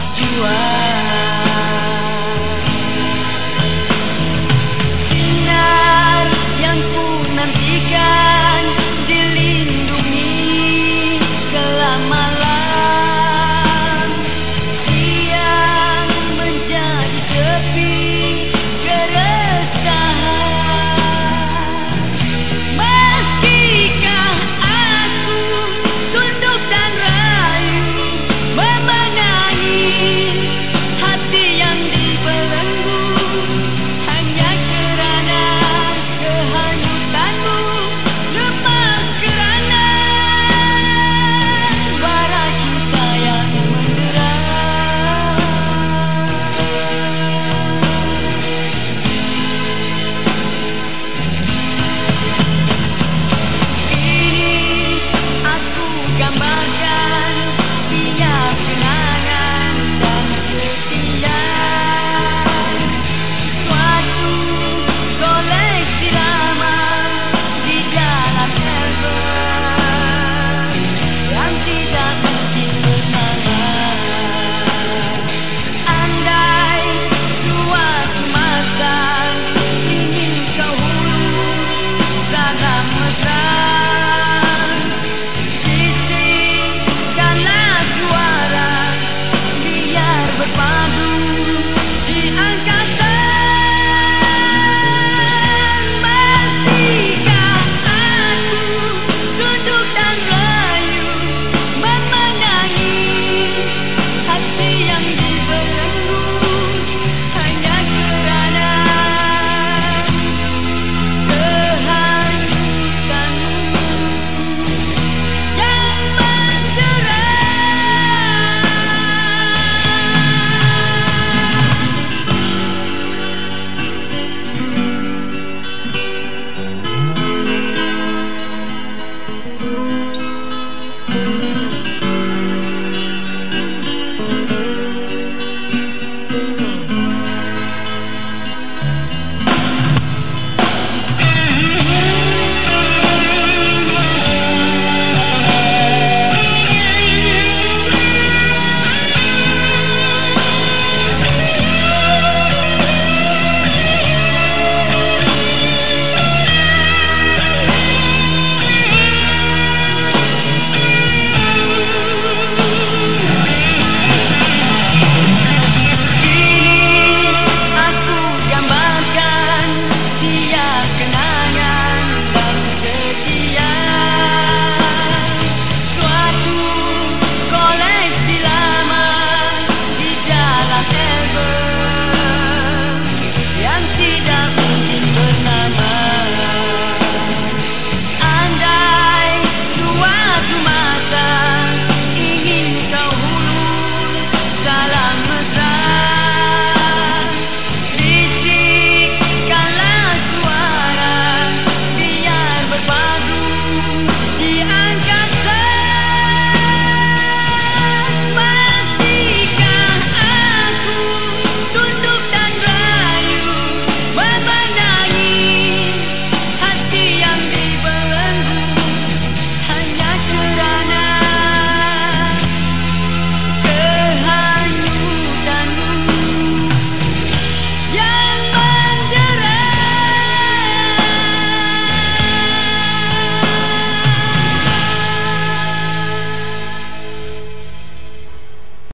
just you are.